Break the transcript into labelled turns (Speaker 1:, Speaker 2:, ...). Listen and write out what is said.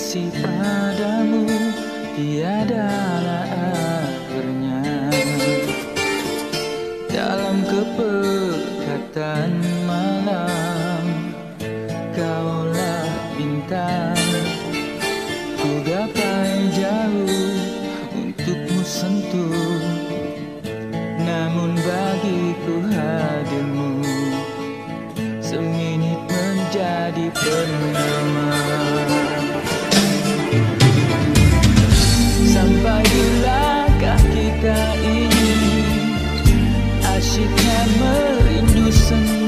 Speaker 1: kasih padamu tiadalah akhirnya. Dalam kepekatan malam Kaulah bintang. Ku gapai jauh untukmu sentuh. Namun bagiku hadirmu Seminit menjadi penamaan listen